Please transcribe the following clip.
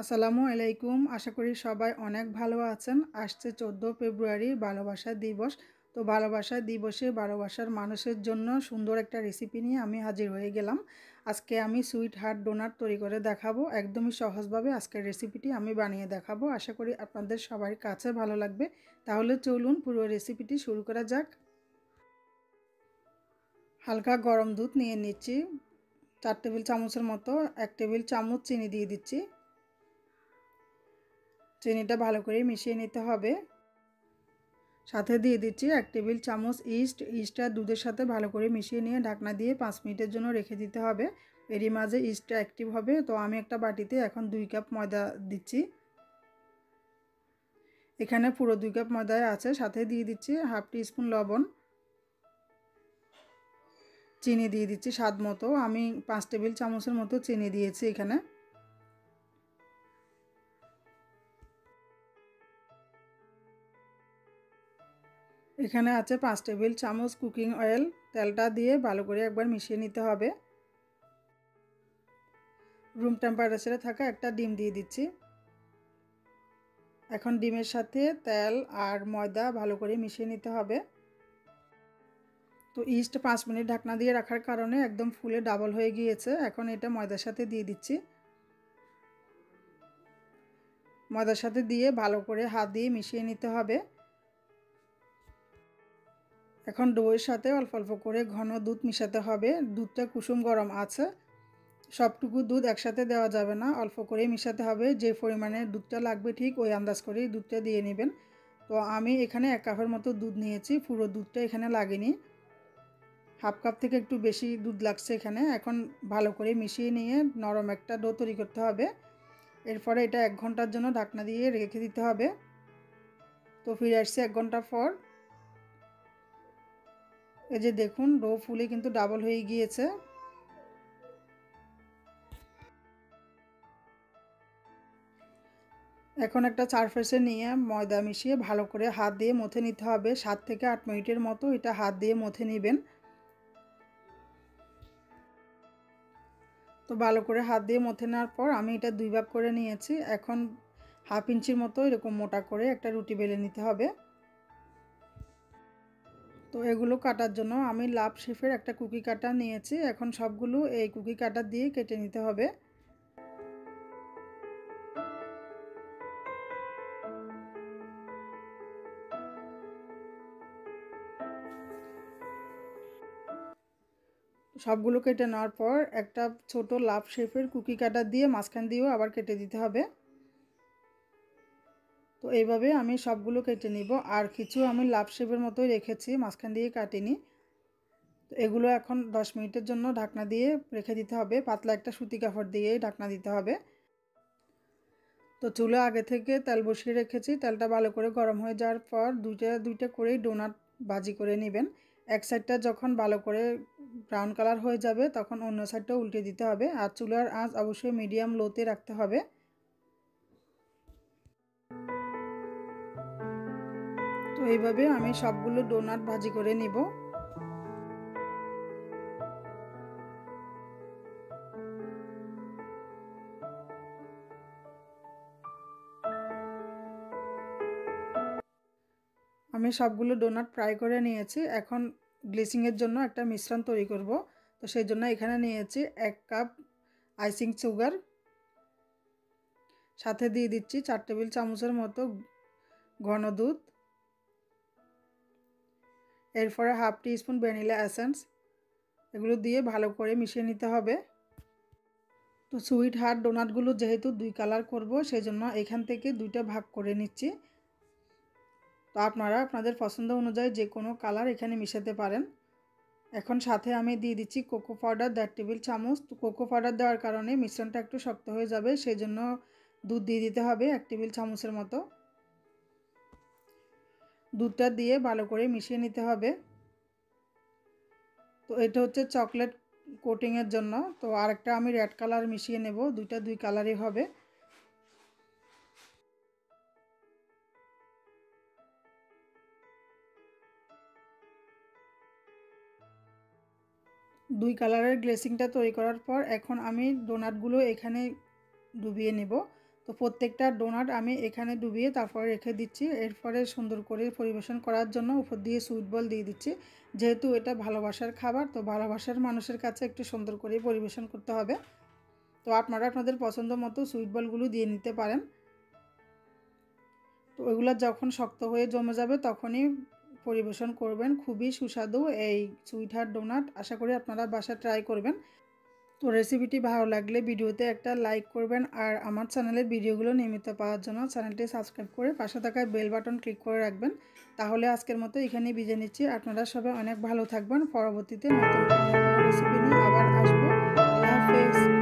আসসালামু আলাইকুম। আশা করি সবাই অনেক ভালো আছেন। আসছে চোদ্দ ফেব্রুয়ারি, ভালোবাসা দিবস। তো ভালোবাসা দিবসে ভালোবাসার মানুষের জন্য সুন্দর একটা রেসিপি নিয়ে আমি হাজির হয়ে গেলাম। আজকে আমি সুইট হার্ট ডোনাট তৈরি করে দেখাবো। একদমই সহজভাবে আজকের রেসিপিটি আমি বানিয়ে দেখাবো। আশা করি আপনাদের সবার কাছে ভালো লাগবে। তাহলে চলুন পুরো রেসিপিটি শুরু করা যাক। হালকা গরম দুধ নিয়ে নিচ্ছি। চার টেবিল চামচের মতো, এক টেবিল চামচ চিনি দিয়ে দিচ্ছি। চিনিটা ভালো করে মিশিয়ে নিতে হবে। সাথে দিয়ে দিচ্ছি এক টেবিল চামচ ইস্ট। ইস্টটা দুধের সাথে ভালো করে মিশিয়ে নিয়ে ঢাকনা দিয়ে পাঁচ মিনিটের জন্য রেখে দিতে হবে। এরই মাঝে ইস্টটা অ্যাক্টিভ হবে। তো আমি একটা বাটিতে এখন দুই কাপ ময়দা দিচ্ছি। এখানে পুরো দুই কাপ ময়দায় আছে। সাথে দিয়ে দিচ্ছি হাফ টি স্পুন লবণ। চিনি দিয়ে দিচ্ছি স্বাদ মতো। আমি পাঁচ টেবিল চামচের মতো চিনি দিয়েছি এখানে। এখানে আছে পাঁচ টেবিল চামচ কুকিং অয়েল। তেলটা দিয়ে ভালো করে একবার মিশিয়ে নিতে হবে। রুম টেম্পারেচারে থাকা একটা ডিম দিয়ে দিচ্ছি। এখন ডিমের সাথে তেল আর ময়দা ভালো করে মিশিয়ে নিতে হবে। তো ইস্ট পাঁচ মিনিট ঢাকনা দিয়ে রাখার কারণে একদম ফুলে ডাবল হয়ে গিয়েছে। এখন এটা ময়দার সাথে দিয়ে দিচ্ছি। ময়দার সাথে দিয়ে ভালো করে হাত দিয়ে মিশিয়ে নিতে হবে। এখন ডোয়ের সাথে অল্প অল্প করে ঘন দুধ মিশাতে হবে। দুধটা কুসুম গরম আছে। সবটুকু দুধ একসাথে দেওয়া যাবে না। অল্প করে মিশাতে হবে। যে পরিমাণে দুধটা লাগবে ঠিক ওই আন্দাজ করেই দুধটা দিয়ে নেবেন। তো আমি এখানে এক কাপের মতো দুধ নিয়েছি। পুরো দুধটা এখানে লাগেনি। হাফ কাপ থেকে একটু বেশি দুধ লাগছে এখানে। এখন ভালো করে মিশিয়ে নিয়ে নরম একটা ডো তৈরি করতে হবে। এরপরে এটা এক ঘণ্টার জন্য ঢাকনা দিয়ে রেখে দিতে হবে। তো ফিরে আসছে এক ঘণ্টা পর। এই যে দেখুন ডো ফুলে কিন্তু ডাবল হয়ে গিয়েছে। এখন একটা চারফেসে নিয়ে ময়দা মিশিয়ে ভালো করে হাত দিয়ে মথে নিতে হবে। সাত থেকে আট মিনিটের মতো এটা হাত দিয়ে মথে নেবেন। তো ভালো করে হাত দিয়ে মথে নেওয়ার পর আমি এটা দুই ভাগ করে নিয়েছি। এখন হাফ ইঞ্চির মতো এরকম মোটা করে একটা রুটি বেলে নিতে হবে। তো এগুলো কাটার জন্য আমি লাভ শেফের একটা কুকি কাটা নিয়েছি। এখন সবগুলো এই কুকি কাটা দিয়ে কেটে নিতে হবে। সবগুলো কেটে নেওয়ার পর একটা ছোট লাভ শেফের কুকি কাটা দিয়ে মাঝখান দিয়েও আবার কেটে দিতে হবে। তো এইভাবে আমি সবগুলো কেটে নিব। আর কিছু আমি লাভ শেপের মতোই রেখেছি, মাঝখান দিয়ে কাটিনি। তো এগুলো এখন দশ মিনিটের জন্য ঢাকনা দিয়ে রেখে দিতে হবে। পাতলা একটা সুতি কাপড় দিয়েই ঢাকনা দিতে হবে। তো চুলে আগে থেকে তেল বসিয়ে রেখেছি। তেলটা ভালো করে গরম হয়ে যাওয়ার পর দুইটা দুইটা করেই ডোনাট ভাজি করে নেবেন। এক সাইডটা যখন ভালো করে ব্রাউন কালার হয়ে যাবে, তখন অন্য সাইডটা উল্টে দিতে হবে। আর চুলার আঁচ অবশ্যই মিডিয়াম লোতে রাখতে হবে। তো এইভাবে আমি সবগুলো ডোনাট ভাজি করে নিব। আমি সবগুলো ডোনাট ফ্রাই করে নিয়েছি। এখন গ্লিসিংয়ের জন্য একটা মিশ্রণ তৈরি করব। তো সেই জন্য এখানে নিয়েছি এক কাপ আইসিং সুগার সাথে দিয়ে দিচ্ছি চার টেবিল চামচের মতো ঘন দুধ। এরপরে হাফ টি স্পুন ভ্যানিলা অ্যাসেন্স এগুলো দিয়ে ভালো করে মিশিয়ে নিতে হবে। তো সুইট হার্ট ডোনাটগুলো যেহেতু দুই কালার করব সেই জন্য এখান থেকে দুইটা ভাগ করে নিচ্ছি। তো আপনারা আপনাদের পছন্দ অনুযায়ী যে কোনো কালার এখানে মিশাতে পারেন। এখন সাথে আমি দিয়ে দিচ্ছি কোকো পাউডার দেড় টেবিল চামচ। তো কোকো পাউডার দেওয়ার কারণে মিশ্রণটা একটু শক্ত হয়ে যাবে সেই জন্য দুধ দিয়ে দিতে হবে এক টেবিল চামচের মতো। দুধটা দিয়ে ভালো করে মিশিয়ে নিতে হবে। তো এটা হচ্ছে চকলেট কোটিংয়ের জন্য। তো আরেকটা আমি রেড কালার মিশিয়ে নেব, দুইটা দুই কালারই হবে। দুই কালারের গ্লেসিংটা তৈরি করার পর এখন আমি ডোনাটগুলো এখানে ডুবিয়ে নেব। তো প্রত্যেকটা ডোনাট আমি এখানে ডুবিয়ে তারপরে রেখে দিচ্ছি। এরপরে সুন্দর করে পরিবেশন করার জন্য উপর দিয়ে সুইট বল দিয়ে দিচ্ছি। যেহেতু এটা ভালোবাসার খাবার, তো ভালোবাসার মানুষের কাছে একটু সুন্দর করে পরিবেশন করতে হবে। তো আপনারা আপনাদের পছন্দ মতো সুইট বলগুলো দিয়ে নিতে পারেন। তো ওইগুলো যখন শক্ত হয়ে জমে যাবে তখনই পরিবেশন করবেন। খুবই সুস্বাদু এই সুইট হার্ট ডোনাট আশা করি আপনারা বাসা ট্রাই করবেন। তো রেসিপিটি ভালো লাগলে ভিডিওতে একটা লাইক করবেন আর আমার চ্যানেলের ভিডিওগুলো নিয়মিত পাওয়ার জন্য চ্যানেলটি সাবস্ক্রাইব করে পাশে থাকা বেল বাটন ক্লিক করে রাখবেন। তাহলে আজকের মতো এখানেই বিজে নিচ্ছি। আপনারা সবাই অনেক ভালো থাকবেন। পরবর্তীতে নতুন রেসিপি নিয়ে আবার আসব। আল্লাহ হাফেজ।